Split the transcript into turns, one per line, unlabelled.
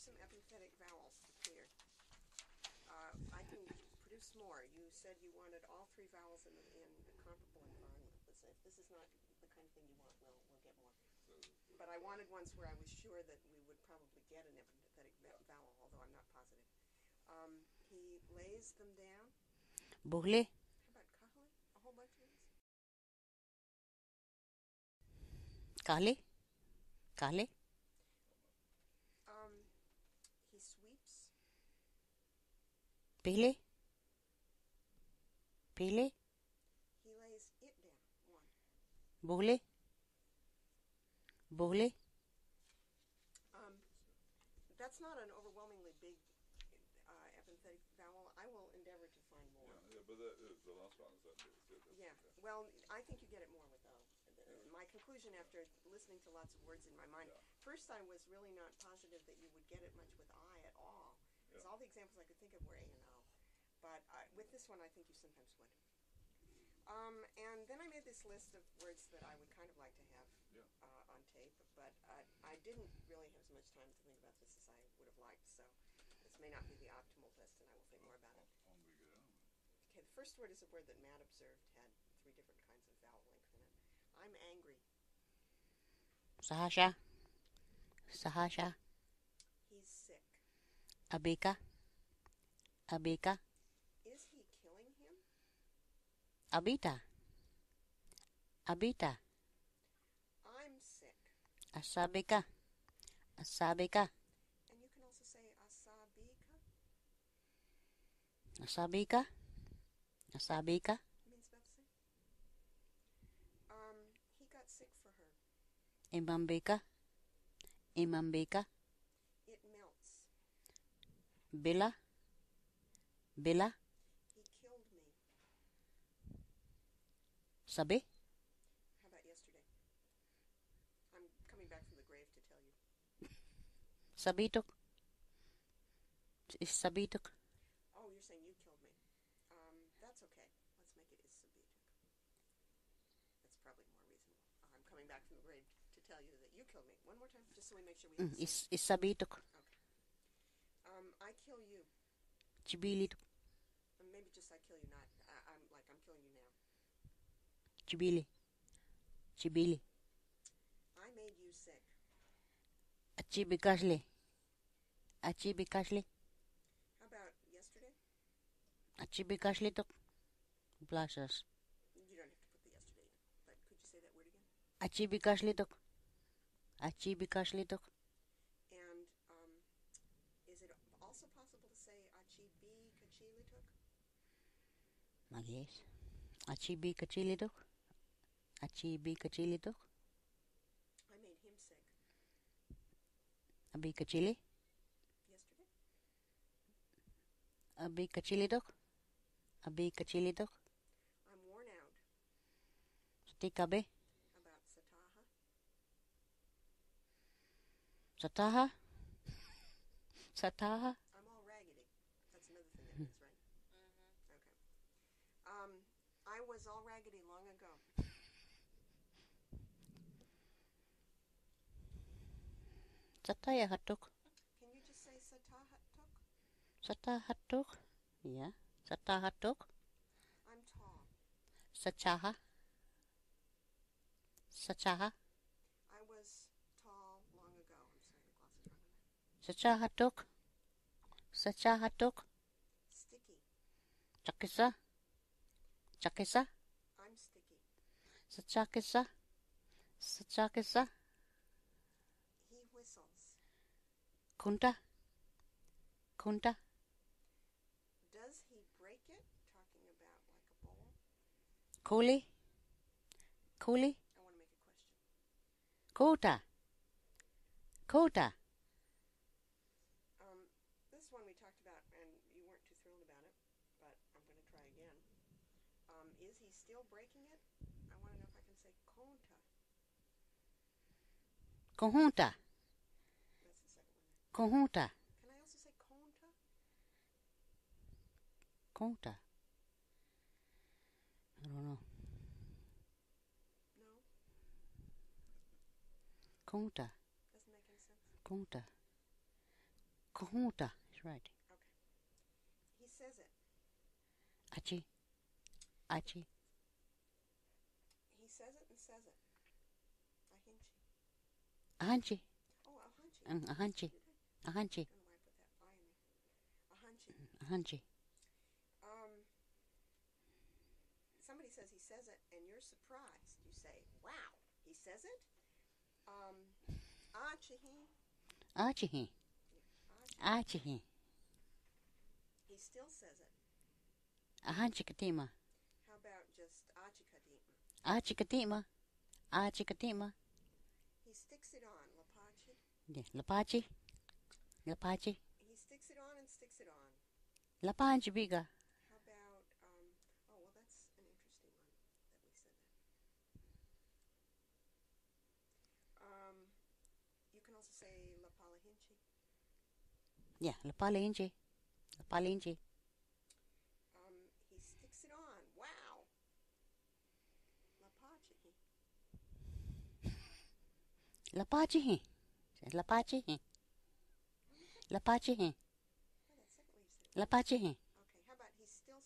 some epenthetic vowels to clear. Uh, I can produce more. You said you wanted all three vowels in, in a comparable environment. If this is not the kind of thing you want, we'll, we'll get more. But I wanted ones where I was sure that we would probably get an epenthetic va- vowel, although I'm not positive. Um, he lays them down.
Buhle,
How about kahle? A whole bunch of these?
kahle, kahle,
Um, he sweeps.
Pehle, pehle,
He lays it down. One.
buhle, buhle,
Um, that's not an overwhelmingly big uh, epenthetic vowel. I will endeavor to find more.
Yeah, yeah, but that is the last one. Is that, is it,
Yeah. Well, I think you get it more with O. My conclusion after listening to lots of words in my mind,
Yeah.
first I was really not positive that you would get it much with I at all. Because
Yeah.
all the examples I could think of were A and O. But I, with this one, I think you sometimes would. Um, and then I made this list of words that I would kind of like to have
Yeah.
uh, on tape, but I, I didn't really have as much time to think about this as I would have liked, so this may not be the optimal list, and I will think more about it.
On we go.
Okay, the first word is a word that Matt observed had three different kinds of vowel length in it. I'm angry.
sahasha, sahasha,
He's sick.
abeka, abeka,
Is he killing him?
Abita, abita,
I'm sick.
asabeka, asabeka,
And you can also say asabika.
asabika, asabika,
It means about the same. Um, he got sick for her. It melts.
bila, bila,
He killed me.
Sabe,
How about yesterday? I'm coming back from the grave to tell you.
sabitok, is sabitok,
Oh, you're saying you killed me. Um, that's okay. Let's make it is sabitic. That's probably more reasonable. Uh, I'm coming back from the grave to tell you that you killed me. One more time, just so we make sure we have
Mm, is, is sabitok,
Okay. Um, I kill you.
chibilitok,
Uh, maybe just I kill you, not I, I'm like I'm killing you now.
Chibili, chibili,
I made you sick.
achibikashle, achibikashle,
How about yesterday?
achibikashle tok, blasas,
You don't have to put the yesterday but could you say that word again?
Achibi kashli achibikashle tok, achibikashle tok,
And um, is it also possible to say achibi kachili took?
magis, achibi kachili tok, achibi kachili tok,
I made him sick
abi kachili,
yesterday.
abi kachili tok, abi kachili tok,
I'm worn out
stikabe,
about sataha.
sataha, sataha,
I'm all raggedy. That's another thing that means, right? Mm-hmm. Okay. Um, I was all raggedy long ago.
Sataya hatok,
Can you just say sataha took?
sataha tok, yeah, sataha tok,
I'm tall.
sachaha, sachaha,
I was tall long ago. I'm sorry, the gloss is wrong on that.
sachaha tok, sachaha tok,
Sticky.
chakisa, chakisa,
I'm sticky.
sachakisa, sachakisa, Kunta, kunta,
Does he break it? Talking about like a bowl.
kuli, kuli,
I want to make a question.
kota, kota,
Um, this one we talked about, and you weren't too thrilled about it, but I'm going to try again. Um, is he still breaking it? I want to know if I can say conta.
conjunta,
That's the second one. there.
Conjunta,
Can I also say conta?
conta. I don't know.
No,
Conta,
doesn't make any sense.
conta. Kahuta. That's right. Okay.
He says it.
Achi. Achi.
He says it and says it. Ahinchi.
Ahanchi.
Oh, ahanchi.
Mm, ahanchi. Ahanchi.
I don't know why I put that I in there. Ahanchi.
Ahanchi.
Um, somebody says he says it, and you're surprised. You say, "Wow, he says it." Um, achihi.
Achihi. Achihi.
He still says it.
Ahanchi katima.
How about just achikadima?
Achi katima. Achi katima.
He sticks it on. Lapachi.
Yeah. Lapachi. Lapachi.
He sticks it on and sticks it on.
Lapanchi biga.
How about um? Oh well, that's an interesting one that we said that. Um, you can also say lapalahinchi.
Yeah. Lapalinchi. Lapalinchi.
Um, he sticks it on. Wow. Lapachi.
Lapachihi. Lapachihi. Lapachihi.
Oh, that second one you said.
Lapachihi.
Okay. How about he still